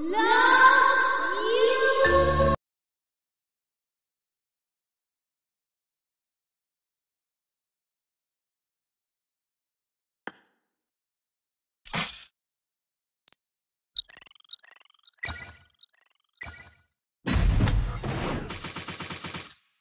Love.